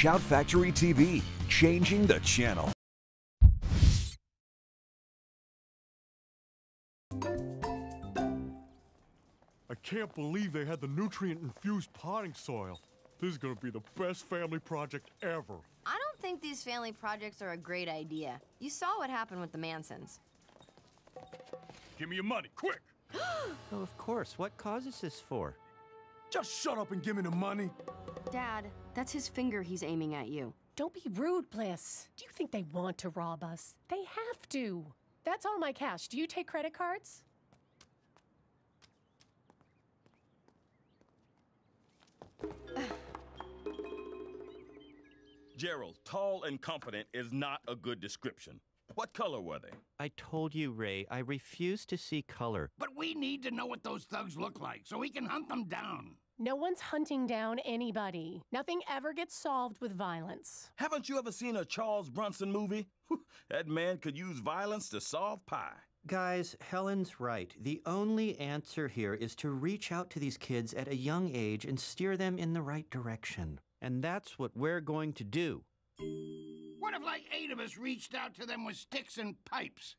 Shout Factory TV, changing the channel. I can't believe they had the nutrient-infused potting soil. This is gonna be the best family project ever. I don't think these family projects are a great idea. You saw what happened with the Mansons. Give me your money, quick! Oh, of course. What cause is this for? Just shut up and give me the money. Dad, that's his finger he's aiming at you. Don't be rude, Bliss. Do you think they want to rob us? They have to. That's all my cash. Do you take credit cards? Gerald, tall and confident is not a good description. What color were they? I told you, Ray, I refuse to see color. But we need to know what those thugs look like so we can hunt them down. No one's hunting down anybody. Nothing ever gets solved with violence. Haven't you ever seen a Charles Bronson movie? That man could use violence to solve pi. Guys, Helen's right. The only answer here is to reach out to these kids at a young age and steer them in the right direction. And that's what we're going to do. What if like eight of us reached out to them with sticks and pipes?